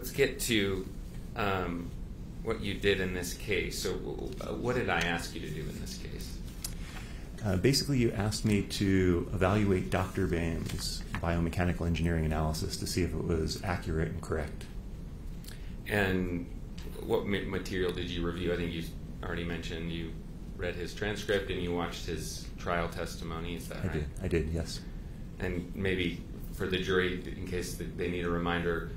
let's get to um, what you did in this case. So, what did I ask you to do in this case? Uh, basically, you asked me to evaluate Dr. Boehm's biomechanical engineering analysis to see if it was accurate and correct. And what material did you review? I think you already mentioned you read his transcript and you watched his trial testimony. Is that I right? did. I did. Yes. And maybe for the jury, in case they need a reminder,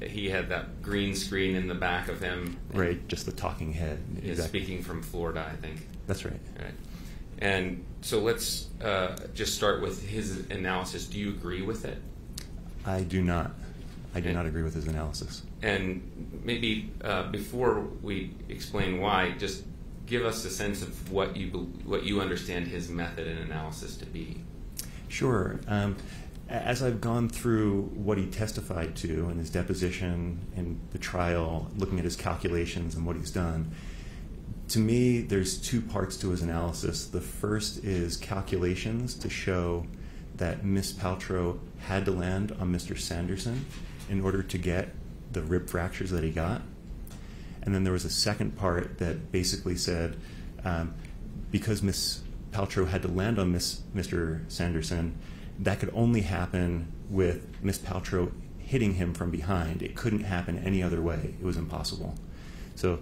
he- had that green screen in the back of him. Right. Just the talking head. He's Exactly. speaking from Florida, I think. That's right. Right. And so let's uh, just start with his analysis. Do you agree with it? I do not. I do Okay. not agree with his analysis. And maybe uh, before we explain why, just give us a sense of what you what you understand his method and analysis to be. Sure. Um, as I've gone through what he testified to in his deposition and the trial, looking at his calculations and what he's done, to me, there's two parts to his analysis. The first is calculations to show that Miss Paltrow had to land on Mr. Sanderson in order to get the rib fractures that he got. And then there was a second part that basically said um, because Miss Paltrow had to land on Miss, Mr. Sanderson, that could only happen with Miss Paltrow hitting him from behind. It couldn't happen any other way. It was impossible. So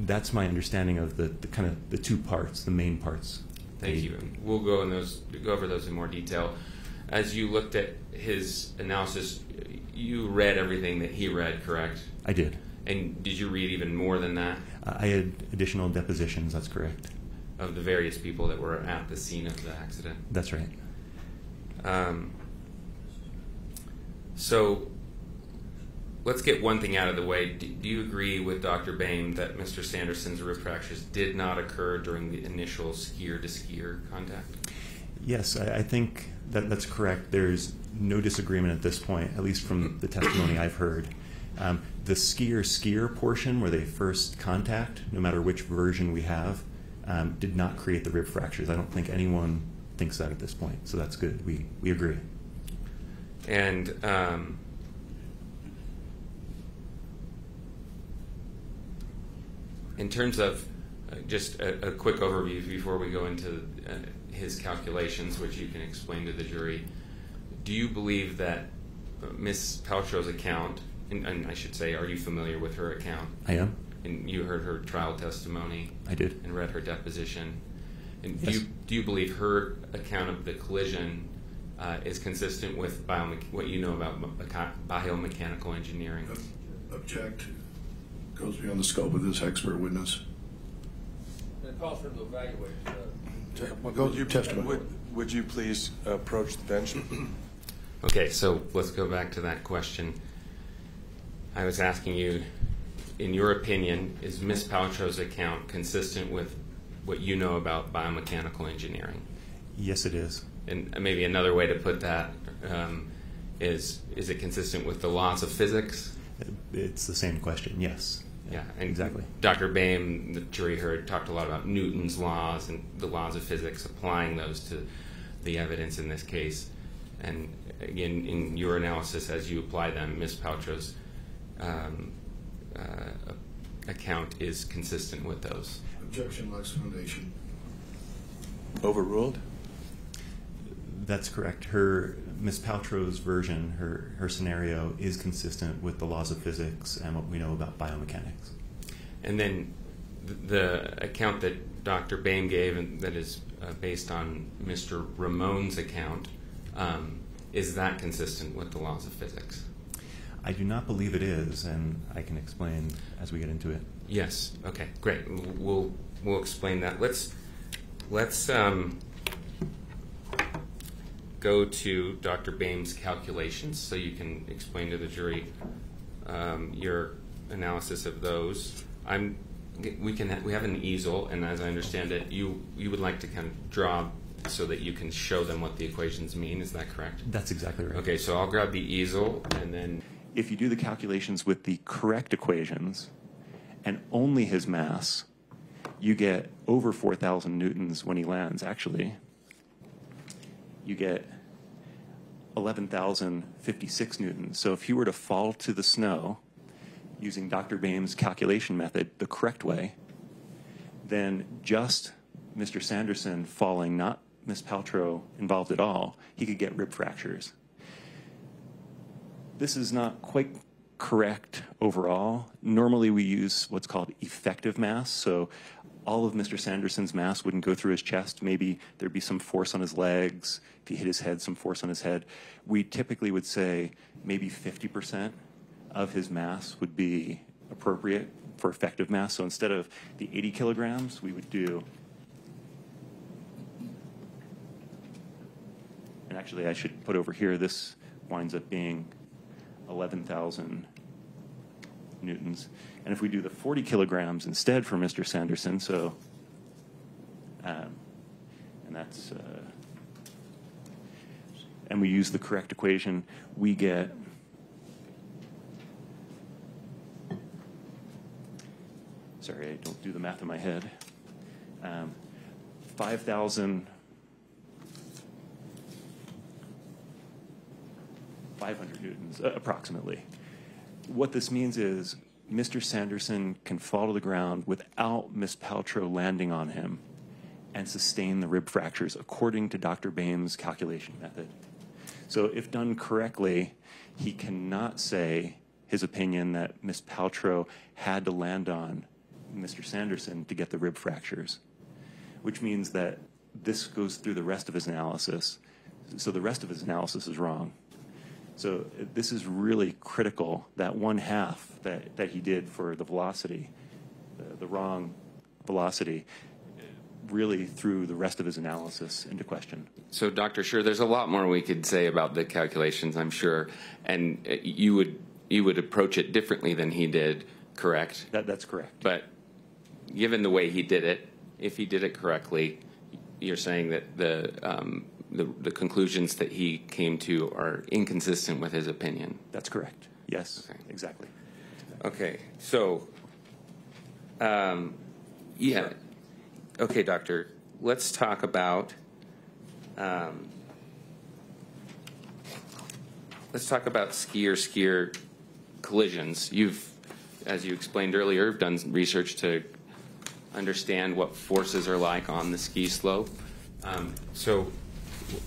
that's my understanding of the, the kind of the two parts, the main parts. Thank you. We'll go in those go over those in more detail. As you looked at his analysis, you read everything that he read, correct? I did. And did you read even more than that Uh, I had additional depositions. That's correct. of the various people that were at the scene of the accident? That's right. Um, so let's get one thing out of the way. Do, do you agree with Dr. Boehm that Mr. Sanderson's rib fractures did not occur during the initial skier to skier contact? Yes, I, I think that that's correct. There's no disagreement at this point, at least from the testimony I've heard. Um, the skier skier portion, where they first contact, no matter which version we have, um, did not create the rib fractures. I don't think anyone thinks that at this point, so that's good. We, we agree. And um, in terms of uh, just a, a quick overview before we go into uh, his calculations, which you can explain to the jury, do you believe that uh, Miss Paltrow's account, and, and I should say, are you familiar with her account? I am. And you heard her trial testimony I did. and read her deposition. And Yes. do you do you believe her account of the collision uh, is consistent with biome- what you know about biomechanical engineering? Object. Goes beyond the scope of this expert witness. It calls for him to evaluate. uh, Well, go your testimony. Would, would you please approach the bench? Okay, so let's go back to that question. I was asking you, in your opinion, is Ms. Paltrow's account consistent with what you know about biomechanical engineering? Yes, it is. And maybe another way to put that um, is: is it consistent with the laws of physics? It's the same question. Yes. Yeah, and Exactly. Dr. Boehm, the jury heard, talked a lot about Newton's laws and the laws of physics, applying those to the evidence in this case. And again, in your analysis, as you apply them, Ms. Paltrow's um, uh, account is consistent with those. Objection lacks foundation. Overruled? That's correct. Her Miss Paltrow's version, her her scenario is consistent with the laws of physics and what we know about biomechanics. And then the account that Dr. Boehm gave, and that is uh, based on Mr. Ramon's account, um, is that consistent with the laws of physics? I do not believe it is, and I can explain as we get into it. Yes. Okay. Great. We'll we'll explain that. Let's let's um, go to Dr. Boehm's calculations, so you can explain to the jury um, your analysis of those. I'm. We can. Ha- we have an easel, and as I understand it, you you would like to kind of draw so that you can show them what the equations mean. Is that correct? That's exactly right. Okay. So I'll grab the easel, and then If you do the calculations with the correct equations and only his mass, you get over 4,000 newtons when he lands. Actually, you get 11,056 newtons. So if he were to fall to the snow, using Dr. Boehm's calculation method the correct way, then just Mr. Sanderson falling, not Miss Paltrow involved at all, he could get rib fractures. This is not quite correct overall. Normally, we use what's called effective mass. So, all of Mr. Sanderson's mass wouldn't go through his chest. Maybe there'd be some force on his legs. If he hit his head, some force on his head. We typically would say maybe 50% of his mass would be appropriate for effective mass. So, instead of the 80 kilograms, we would do And actually, I should put over here, this winds up being 11,000 newtons. And if we do the 40 kilograms instead for Mr. Sanderson, so, um, and that's, uh, and we use the correct equation, we get sorry, I don't do the math in my head. Um, 5,000 500 newtons, uh, approximately. What this means is Mr. Sanderson can fall to the ground without Miss Paltrow landing on him and sustain the rib fractures according to Dr. Boehm's calculation method. So, if done correctly, he cannot say his opinion that Miss Paltrow had to land on Mr. Sanderson to get the rib fractures, which means that this goes through the rest of his analysis. So, the rest of his analysis is wrong. So uh, this is really critical, that one half that, that he did for the velocity, the, the wrong velocity, really threw the rest of his analysis into question. So, Dr. Sure, there's a lot more we could say about the calculations, I'm sure, and uh, you would you would approach it differently than he did, correct? That, that's correct. But given the way he did it, if he did it correctly, you're saying that the um, the, the conclusions that he came to are inconsistent with his opinion. That's correct. Yes, Okay. exactly. Okay, so, um, yeah, okay, doctor, let's talk about, um, let's talk about skier skier collisions. You've, as you explained earlier, done research to understand what forces are like on the ski slope. Um, so,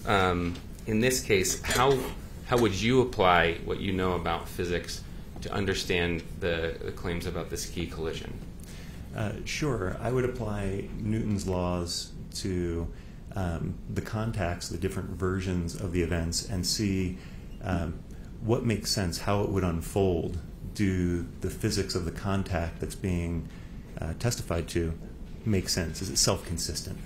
um, in this case, how how would you apply what you know about physics to understand the, the claims about the ski collision? Uh, sure. I would apply Newton's laws to um, the contacts, the different versions of the events, and see um, what makes sense, how it would unfold. Do the physics of the contact that's being uh, testified to make sense? Is it self consistent?